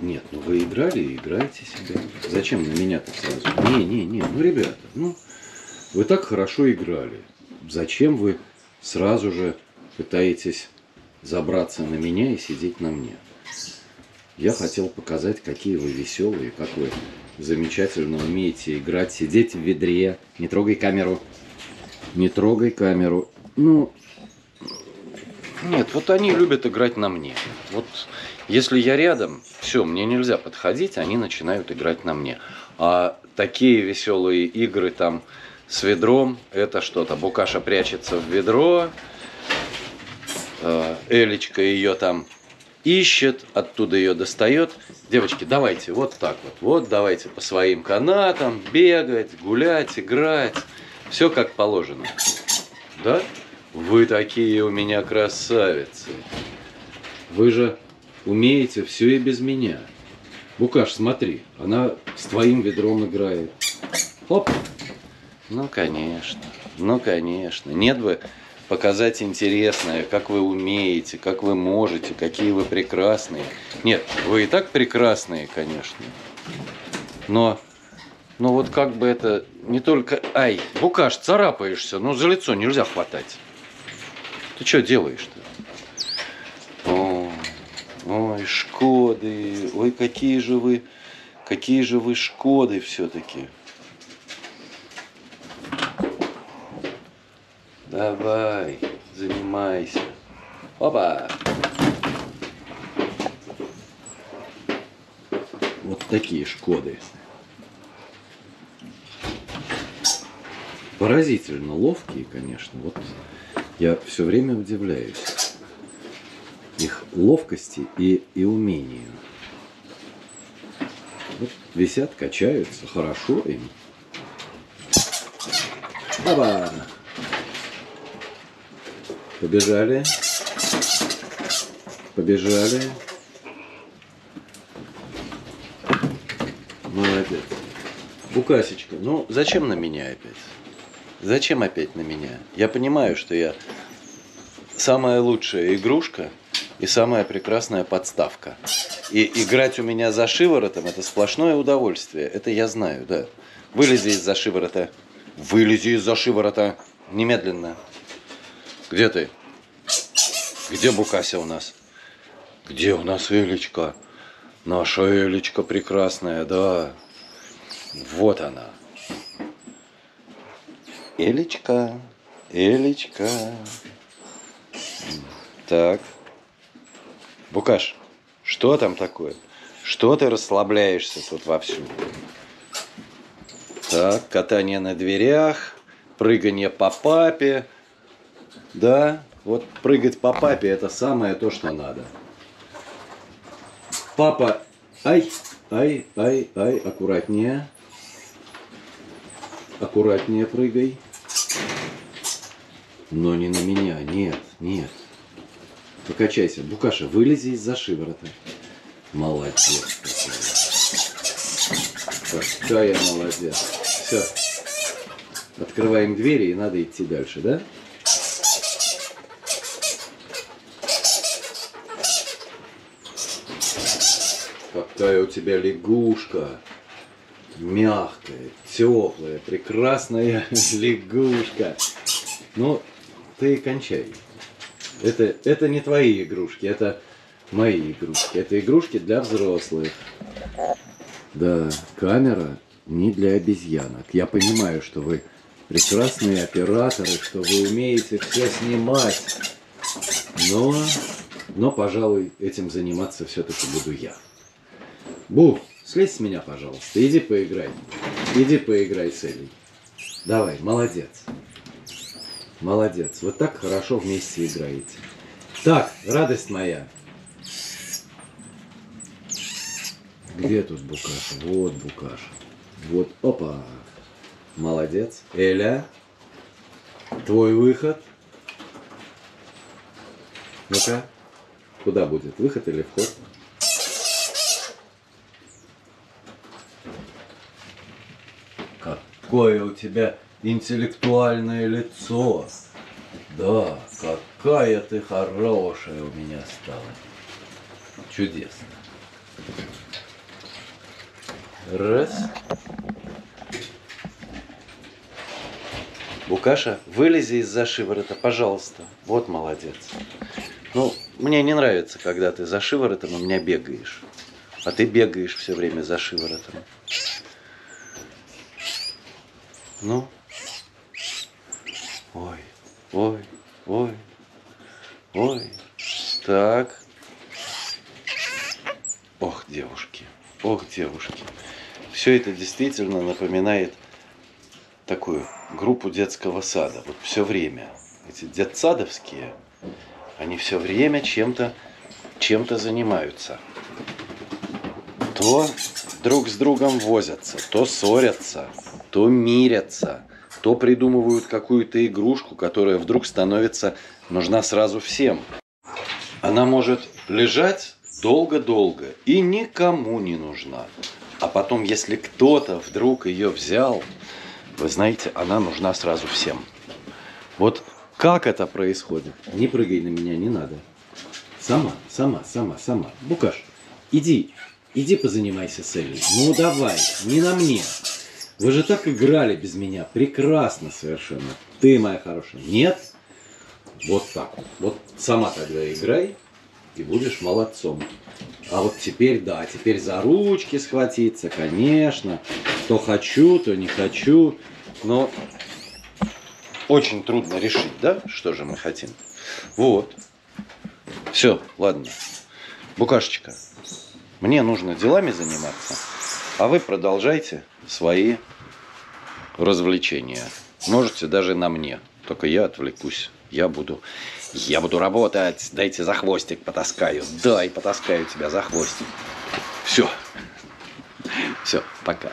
Нет, ну вы играли и играете себе. Зачем на меня-то сразу? Не, не, не, ну ребята, ну вы так хорошо играли. Зачем вы сразу же пытаетесь забраться на меня и сидеть на мне? Я хотел показать, какие вы веселые, как вы замечательно умеете играть, сидеть в ведре. Не трогай камеру. Не трогай камеру. Ну, нет, вот они любят играть на мне. Вот если я рядом, все, мне нельзя подходить, они начинают играть на мне. А такие веселые игры там с ведром, это что-то. Букаша прячется в ведро, э, Элечка ее там ищет, оттуда ее достает. Девочки, давайте вот так вот. Вот давайте по своим канатам бегать, гулять, играть. Все как положено. Да? Вы такие у меня красавицы. Вы же умеете все и без меня. Букаш, смотри, она с твоим ведром играет. Оп. Ну, конечно. Ну, конечно. Нет бы показать интересное, как вы умеете, как вы можете, какие вы прекрасные. Нет, вы и так прекрасные, конечно. Но, но вот как бы это не только... Ай, Букаш, царапаешься, ну за лицо нельзя хватать. Ты что делаешь-то? Ой, Шкоды, ой, какие же вы, какие же вы Шкоды все-таки. Давай, занимайся. Опа! Вот такие Шкоды. Поразительно ловкие, конечно. Вот я все время удивляюсь их ловкости и, и умению. Вот висят, качаются, хорошо им. Опа! Побежали. Побежали. Молодец. Букасечка, ну зачем на меня опять? Зачем опять на меня? Я понимаю, что я самая лучшая игрушка и самая прекрасная подставка. И играть у меня за шиворотом – это сплошное удовольствие. Это я знаю, да. Вылези из-за шиворота. Вылези из-за шиворота. Немедленно. Где ты? Где Букася у нас? Где у нас Элечка? Наша Элечка прекрасная, да. Вот она. Элечка, Элечка. Так. Букаш, что там такое? Что ты расслабляешься тут вовсю? Так, катание на дверях, прыгание по папе. Да, вот прыгать по папе это самое то, что надо. Папа, ай, ай, ай, ай, аккуратнее. Аккуратнее прыгай. Но не на меня, нет, нет. Покачайся. Букаша, вылези из-за шиворота. Молодец. Какая молодец. Все. Открываем двери и надо идти дальше, да? Какая у тебя лягушка. Мягкая, теплая, прекрасная лягушка. Ну, ты кончай. Это, это не твои игрушки, это мои игрушки. Это игрушки для взрослых. Да, камера не для обезьянок. Я понимаю, что вы прекрасные операторы, что вы умеете все снимать. Но, но, пожалуй, этим заниматься все-таки буду я. Бу, слезь с меня, пожалуйста. Иди поиграй. Иди поиграй с Элей. Давай, молодец. Молодец. Вот так хорошо вместе играете. Так, радость моя. Где тут Букаша? Вот Букаша. Вот, опа. Молодец. Эля, твой выход. Ну-ка, куда будет? Выход или вход? Какое у тебя интеллектуальное лицо. Да, какая ты хорошая у меня стала. Чудесно. Раз. Букаша, вылези из-за шиворота, пожалуйста. Вот молодец. Ну, мне не нравится, когда ты за шиворотом у меня бегаешь. А ты бегаешь все время за шиворотом. Ну. Ой, ой, ой, ой. Так. Ох, девушки, ох, девушки. Все это действительно напоминает такую группу детского сада. Вот все время. Эти детсадовские, они все время чем-то чем-то занимаются. То друг с другом возятся, то ссорятся, то мирятся, то придумывают какую-то игрушку, которая вдруг становится нужна сразу всем. Она может лежать долго-долго и никому не нужна. А потом, если кто-то вдруг ее взял, вы знаете, она нужна сразу всем. Вот как это происходит? Не прыгай на меня, не надо. Сама, сама, сама, сама. Букаш, иди, иди позанимайся с Элей. Ну давай, не на мне. Вы же так играли без меня. Прекрасно совершенно. Ты, моя хорошая. Нет? Вот так вот. Сама тогда играй и будешь молодцом. А вот теперь, да, теперь за ручки схватиться, конечно. То хочу, то не хочу. Но очень трудно решить, да, что же мы хотим. Вот. Все, ладно. Букашечка, мне нужно делами заниматься, а вы продолжайте свои развлечения. Можете даже на мне. Только я отвлекусь. Я буду, я буду работать. Дайте за хвостик потаскаю. Дай, потаскаю тебя за хвостик. Все. Все, пока.